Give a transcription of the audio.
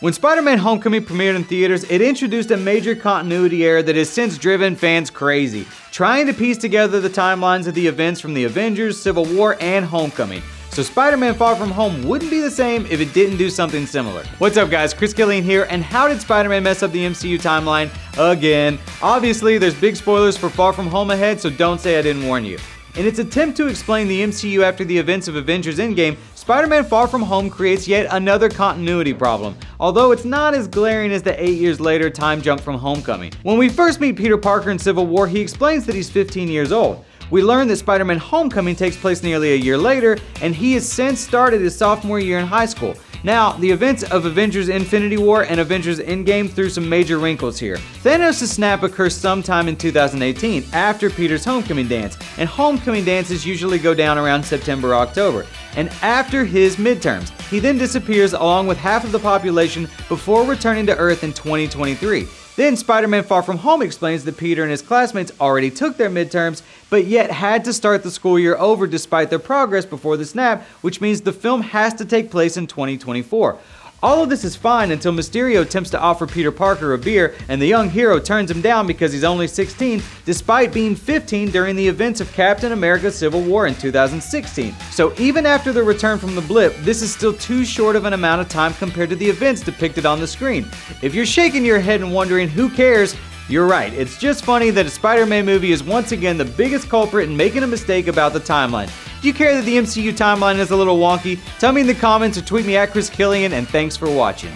When Spider-Man Homecoming premiered in theaters, it introduced a major continuity error that has since driven fans crazy, trying to piece together the timelines of the events from the Avengers, Civil War, and Homecoming. So Spider-Man Far From Home wouldn't be the same if it didn't do something similar. What's up guys, Chris Killian here, and how did Spider-Man mess up the MCU timeline again? Obviously, there's big spoilers for Far From Home ahead, so don't say I didn't warn you. In its attempt to explain the MCU after the events of Avengers Endgame, Spider-Man Far From Home creates yet another continuity problem, although it's not as glaring as the 8 years later time jump from Homecoming. When we first meet Peter Parker in Civil War, he explains that he's 15 years old. We learn that Spider-Man Homecoming takes place nearly a year later, and he has since started his sophomore year in high school. Now, the events of Avengers Infinity War and Avengers Endgame threw some major wrinkles here. Thanos' snap occurs sometime in 2018, after Peter's homecoming dance, and homecoming dances usually go down around September October, and after his midterms. He then disappears along with half of the population before returning to Earth in 2023. Then Spider-Man Far From Home explains that Peter and his classmates already took their midterms, but yet had to start the school year over despite their progress before the snap, which means the film has to take place in 2024. All of this is fine until Mysterio attempts to offer Peter Parker a beer, and the young hero turns him down because he's only 16, despite being 15 during the events of Captain America Civil War in 2016. So even after the return from the blip, this is still too short of an amount of time compared to the events depicted on the screen. If you're shaking your head and wondering who cares, you're right, it's just funny that a Spider-Man movie is once again the biggest culprit in making a mistake about the timeline. You care that the MCU timeline is a little wonky? Tell me in the comments or tweet me at Chris Killian, and thanks for watching.